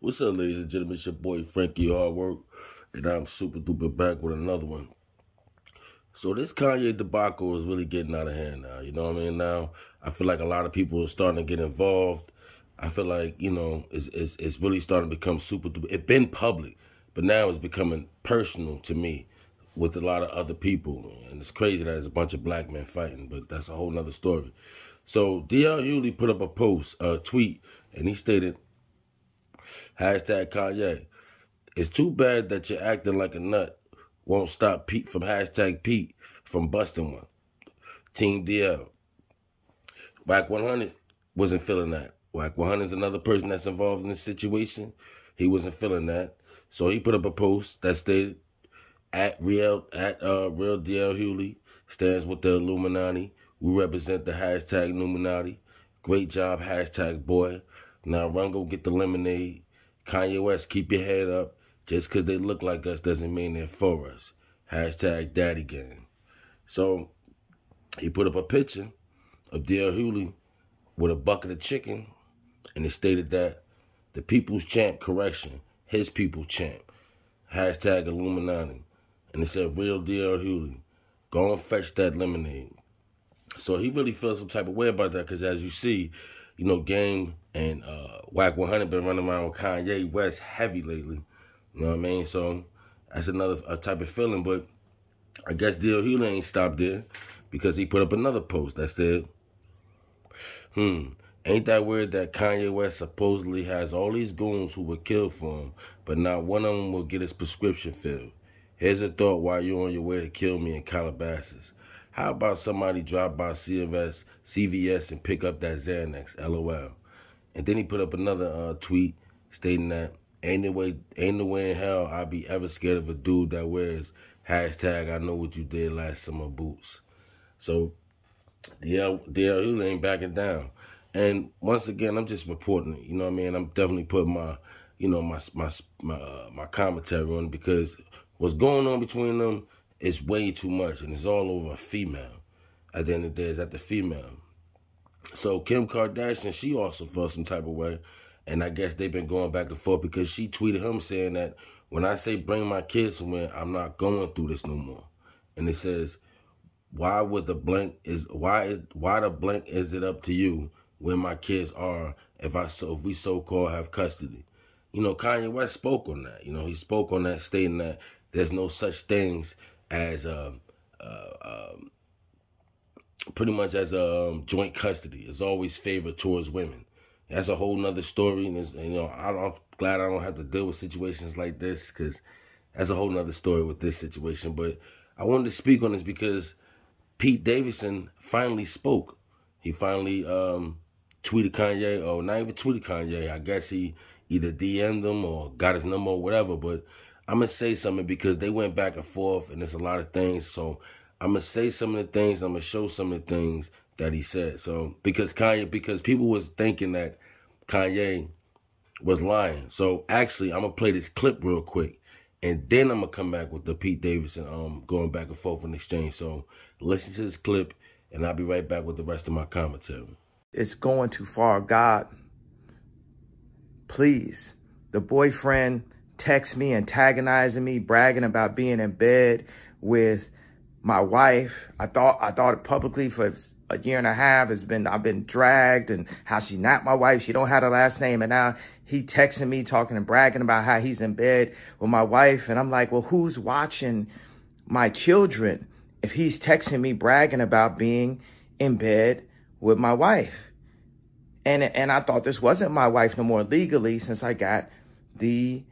What's up, ladies and gentlemen? It's your boy Frankie Hardwork, and I'm super duper back with another one. So this Kanye debacle is really getting out of hand now. You know what I mean? Now I feel like a lot of people are starting to get involved. I feel like you know it's it's, it's really starting to become super duper. It's been public, but now it's becoming personal to me with a lot of other people, and it's crazy that there's a bunch of black men fighting. But that's a whole nother story. So DL Hughley put up a post, a tweet, and he stated, hashtag Kanye, it's too bad that you're acting like a nut won't stop Pete from hashtag Pete from busting one. Team DL. Wack 100 wasn't feeling that. Wack 100 is another person that's involved in this situation. He wasn't feeling that. So he put up a post that stated, at real at uh real DL Hughley stands with the Illuminati. We represent the hashtag Illuminati. Great job, hashtag boy. Now run go get the lemonade. Kanye West, keep your head up. Just because they look like us doesn't mean they're for us. Hashtag daddy gang. So he put up a picture of DL Hughley with a bucket of chicken, and it stated that the people's champ correction, his people champ. Hashtag Illuminati. And it said real DL Hughley. Go and fetch that lemonade. So he really feels some type of way about that because as you see, you know, Game and uh, Wack 100 been running around with Kanye West heavy lately. You know what I mean? So that's another a type of feeling. But I guess DL Hughley ain't stopped there because he put up another post that said, hmm, ain't that weird that Kanye West supposedly has all these goons who were killed for him, but not one of them will get his prescription filled. Here's a thought while you're on your way to kill me in Calabasas. How about somebody drop by CVS, CVS and pick up that Xanax, LOL. And then he put up another uh, tweet stating that ain't no way, ain't no way in hell I'd be ever scared of a dude that wears hashtag I know what you did last summer boots. So DL DL Hughley ain't backing down. And once again, I'm just reporting. You know what I mean? I'm definitely putting my, you know, my my my uh, my commentary on because what's going on between them is way too much, and it's all over a female. At the end of the day, it's at the female. So Kim Kardashian, she also felt some type of way, and I guess they've been going back and forth because she tweeted him saying that when I say bring my kids somewhere, I'm not going through this no more. And it says, why would the blank is why is why the blank is it up to you where my kids are if I so if we so called have custody? You know, Kanye West spoke on that. You know, he spoke on that, stating that there's no such things as uh, uh, um, pretty much as a um, joint custody. It's always favored towards women. That's a whole nother story, and, and you know, I am glad I don't have to deal with situations like this because that's a whole nother story with this situation. But I wanted to speak on this because Pete Davidson finally spoke. He finally um, tweeted Kanye, or not even tweeted Kanye. I guess he either DM'd him or got his number or whatever. But I'm gonna say something because they went back and forth, and there's a lot of things. So I'm gonna say some of the things. I'm gonna show some of the things that he said. So because Kanye, because people was thinking that Kanye was lying. So actually, I'm gonna play this clip real quick, and then I'm gonna come back with the Pete Davidson um going back and forth in exchange. So listen to this clip, and I'll be right back with the rest of my commentary. It's going too far, God. Please, the boyfriend text me, antagonizing me, bragging about being in bed with my wife. I thought I thought publicly for a year and a half. It's been I've been dragged and how she's not my wife. She don't have a last name, and now he texting me, talking and bragging about how he's in bed with my wife, and I'm like, well, who's watching my children if he's texting me bragging about being in bed with my wife? And and I thought this wasn't my wife no more legally since I got the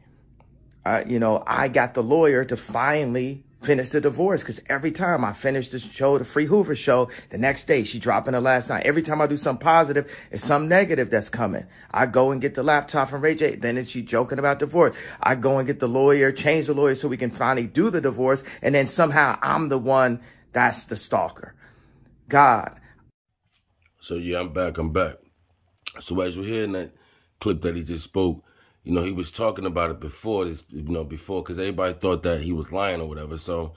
uh, you know, I got the lawyer to finally finish the divorce because every time I finish the show, the Free Hoover show, the next day she dropping the last night. Every time I do something positive, it's some negative that's coming. I go and get the laptop from Ray J. Then is she joking about divorce. I go and get the lawyer, change the lawyer so we can finally do the divorce. And then somehow I'm the one that's the stalker. God. So yeah, I'm back. I'm back. So as you're hearing that clip that he just spoke, you know, he was talking about it before this, you know, before because everybody thought that he was lying or whatever. So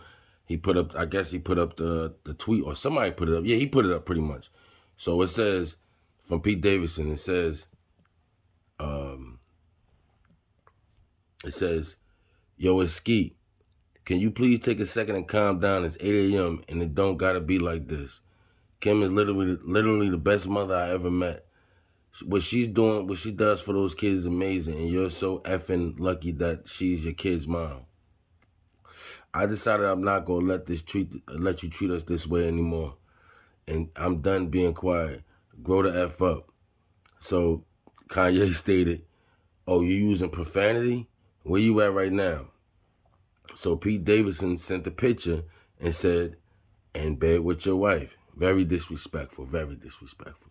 he put up, I guess he put up the the tweet or somebody put it up. Yeah, he put it up pretty much. So it says from Pete Davidson. It says, um, It says, Yo, it's Skete. Can you please take a second and calm down? It's 8 a.m. and it don't gotta be like this. Kim is literally literally the best mother I ever met. What she's doing, what she does for those kids is amazing, and you're so effing lucky that she's your kid's mom. I decided I'm not gonna let this treat let you treat us this way anymore. And I'm done being quiet. Grow the F up. So Kanye stated, Oh, you using profanity? Where you at right now? So Pete Davidson sent a picture and said, in bed with your wife. Very disrespectful, very disrespectful.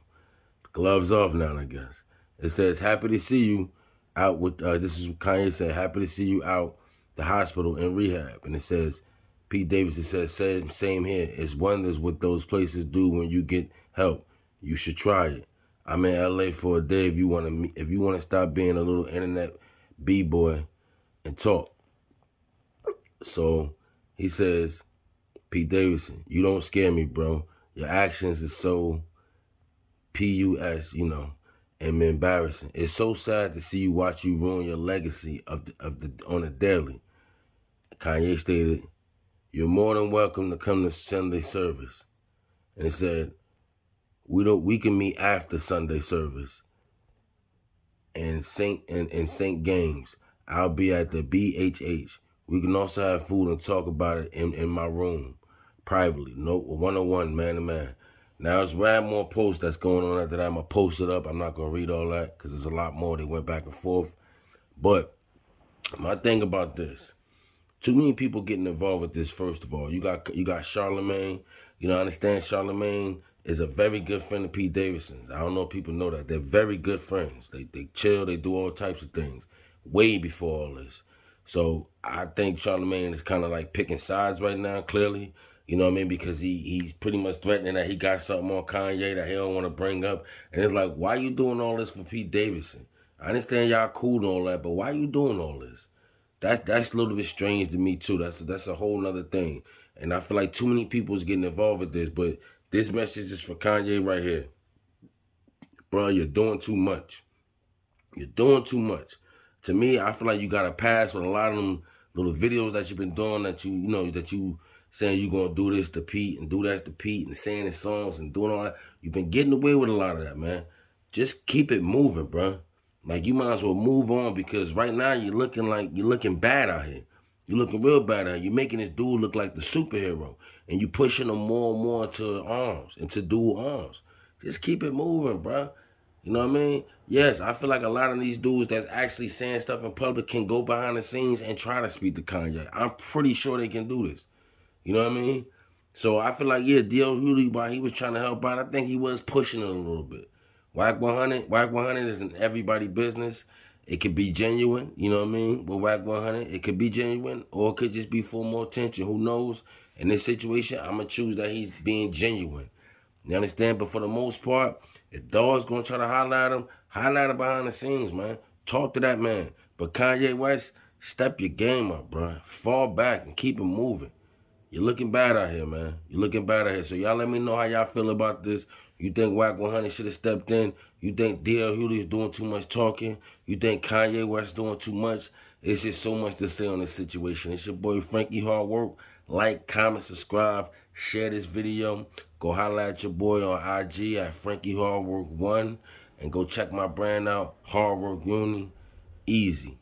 Gloves off now, I guess. It says, happy to see you out with, uh, this is what Kanye said, happy to see you out the hospital in rehab. And it says, Pete Davidson says, same, same here. It's wonders what those places do when you get help. You should try it. I'm in LA for a day if you want to if you want to stop being a little internet b-boy and talk. So he says, Pete Davidson, you don't scare me, bro. Your actions is so P-U-S, you know, and embarrassing. It's so sad to see you watch you ruin your legacy of the, of the on a daily. Kanye stated, "You're more than welcome to come to Sunday service," and he said, "We don't. We can meet after Sunday service." And Saint and, and Saint Games. I'll be at the BHH. We can also have food and talk about it in, in my room, privately. No one on one, man to man. Now there's way more posts that's going on after that. I'm gonna post it up. I'm not gonna read all that because there's a lot more. They went back and forth. But my thing about this, too many people getting involved with this. First of all, you got you got Charlemagne. You know, I understand Charlemagne is a very good friend of Pete Davidson's. I don't know if people know that. They're very good friends. They they chill, they do all types of things. Way before all this. So I think Charlemagne is kind of like picking sides right now, clearly. You know what I mean? Because he he's pretty much threatening that he got something on Kanye that he don't want to bring up. And it's like, why you doing all this for Pete Davidson? I understand y'all cool and all that, but why you doing all this? That's that's a little bit strange to me too. That's that's a whole nother thing. And I feel like too many people is getting involved with this. But this message is for Kanye right here. Bro, you're doing too much. You're doing too much. To me, I feel like you got to pass with a lot of them little videos that you've been doing that you, you know, that you saying you're gonna do this to Pete and do that to Pete and saying his songs and doing all that. You've been getting away with a lot of that, man. Just keep it moving, bro. Like you might as well move on because right now you're looking like you're looking bad out here. You're looking real bad out here. You're making this dude look like the superhero. And you're pushing him more and more into arms, into dual arms. Just keep it moving, bro. You know what I mean? Yes, I feel like a lot of these dudes that's actually saying stuff in public can go behind the scenes and try to speak to Kanye. I'm pretty sure they can do this. You know what I mean? So I feel like, yeah, D.L. Hughley, while he was trying to help out, I think he was pushing it a little bit. Wack 100, Wack 100 isn't everybody business. It could be genuine, you know what I mean? With Wack 100, it could be genuine or it could just be for more attention. Who knows? In this situation, I'm going to choose that he's being genuine. You understand? But for the most part, if Dog's going to try to highlight him, highlight him behind the scenes, man. Talk to that man. But Kanye West, step your game up, bro. Fall back and keep it moving. You're looking bad out here, man. You're looking bad out here. So y'all let me know how y'all feel about this. You think Wack 100 should have stepped in? You think D.L. Is doing too much talking? You think Kanye West doing too much? It's just so much to say on this situation. It's your boy Frankie Hard Work. Like, comment, subscribe, share this video. Go holla at your boy on IG at Frankie Hard Work 1. And go check my brand out, Hard Work Uni. Easy.